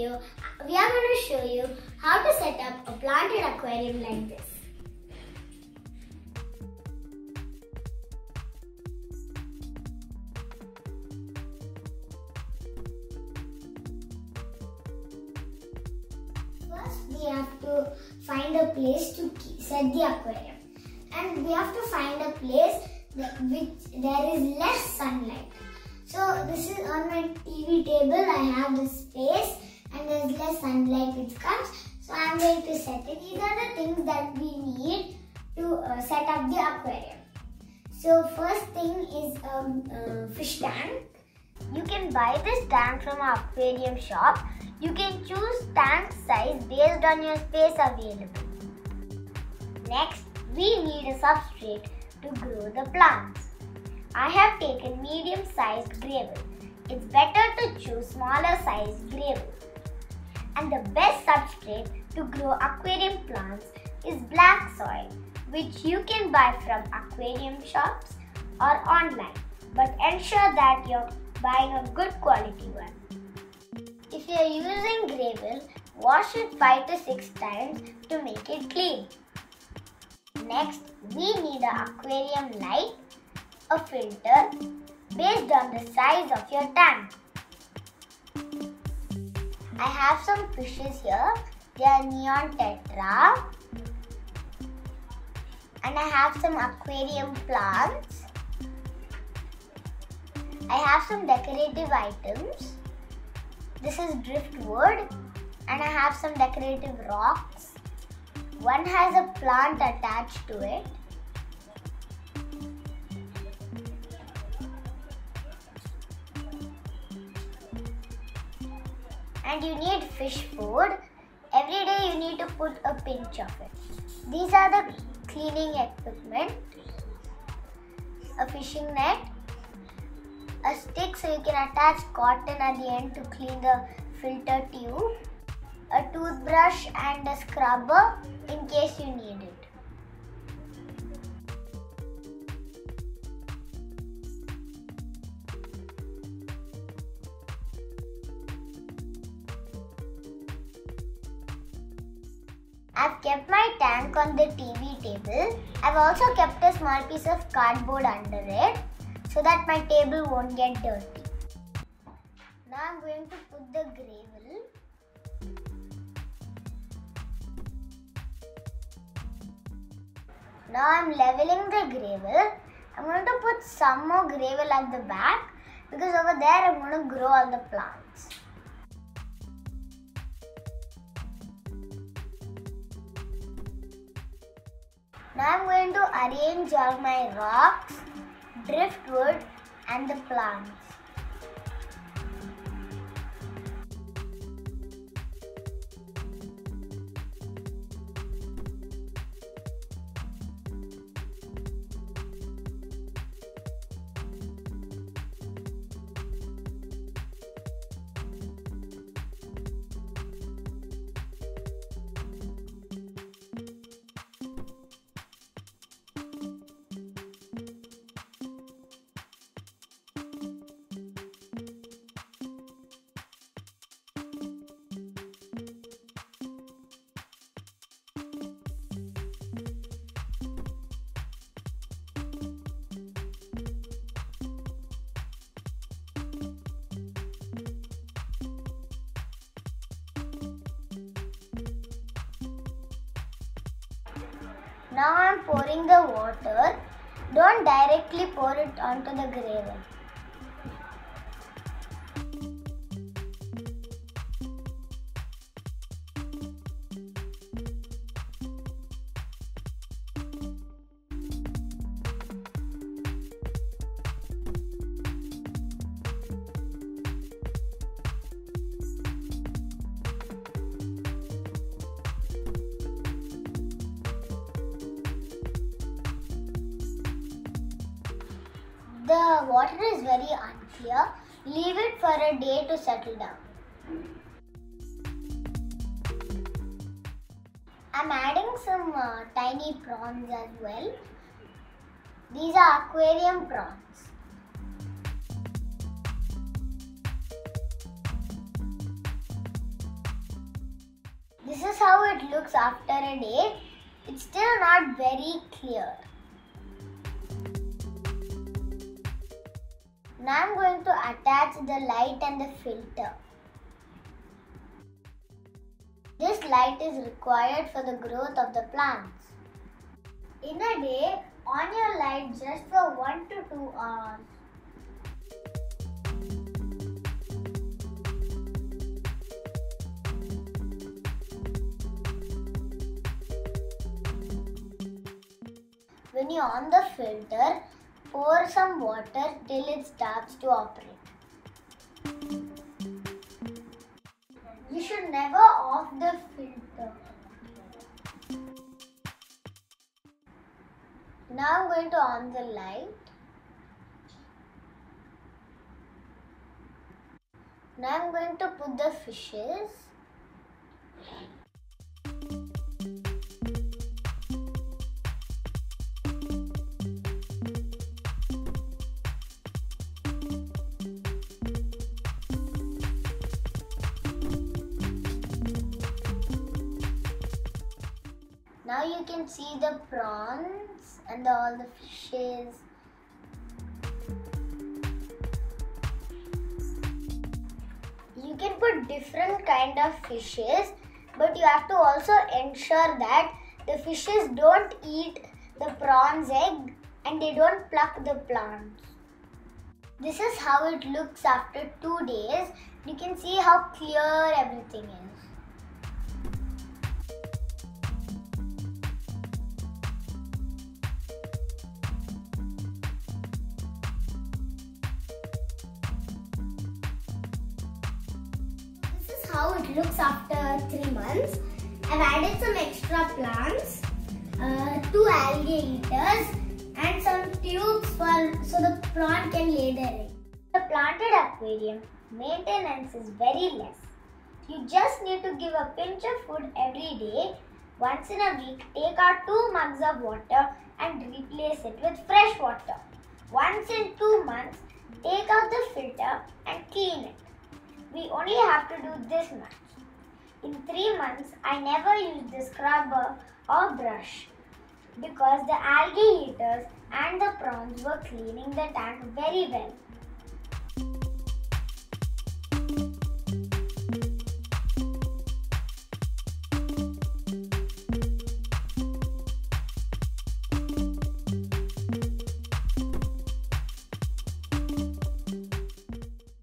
video, we are going to show you how to set up a planted aquarium like this. First, we have to find a place to set the aquarium. And we have to find a place that which there is less sunlight. So this is on my TV table. I have this space sunlight which comes. So I'm going to set it. These are the things that we need to uh, set up the aquarium. So first thing is a um, uh, fish tank. You can buy this tank from our aquarium shop. You can choose tank size based on your space available. Next, we need a substrate to grow the plants. I have taken medium sized gravel. It's better to choose smaller sized gravel. And the best substrate to grow aquarium plants is black soil, which you can buy from aquarium shops or online. But ensure that you're buying a good quality one. If you're using gravel, wash it 5 to 6 times to make it clean. Next, we need an aquarium light, a filter based on the size of your tank. I have some fishes here. They are neon tetra. And I have some aquarium plants. I have some decorative items. This is driftwood and I have some decorative rocks. One has a plant attached to it. And you need fish food. Every day you need to put a pinch of it. These are the cleaning equipment. A fishing net, a stick so you can attach cotton at the end to clean the filter tube, a toothbrush and a scrubber in case you need it. I've kept my tank on the TV table. I've also kept a small piece of cardboard under it so that my table won't get dirty. Now I'm going to put the gravel. Now I'm leveling the gravel. I'm going to put some more gravel at the back because over there I'm going to grow all the plants. Now I'm going to arrange all my rocks driftwood and the plants. Now I am pouring the water. Don't directly pour it onto the gravel. The water is very unclear. Leave it for a day to settle down. I'm adding some uh, tiny prawns as well. These are aquarium prawns. This is how it looks after a day, it's still not very clear. Now I'm going to attach the light and the filter. This light is required for the growth of the plants. In a day, on your light just for 1 to 2 hours. When you on the filter, pour some water till it starts to operate. You should never off the filter. Now I'm going to on the light. Now I'm going to put the fishes. Now you can see the prawns and all the fishes. You can put different kind of fishes but you have to also ensure that the fishes don't eat the prawn's egg and they don't pluck the plants. This is how it looks after two days. You can see how clear everything is. Looks after three months. I've added some extra plants, uh, two algae eaters, and some tubes for so the plant can lay their egg. The planted aquarium maintenance is very less. You just need to give a pinch of food every day. Once in a week, take out two mugs of water and replace it with fresh water. Once in two months, take out the filter and clean it. We only have to do this much. In three months, I never used the scrubber or brush because the algae eaters and the prawns were cleaning the tank very well.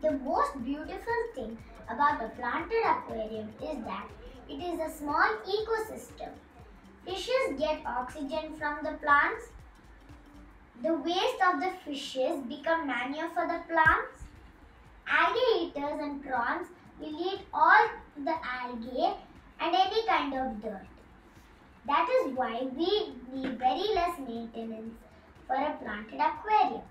The most beautiful thing about a planted aquarium is that it is a small ecosystem. Fishes get oxygen from the plants. The waste of the fishes become manure for the plants. Algae eaters and prawns will eat all the algae and any kind of dirt. That is why we need very less maintenance for a planted aquarium.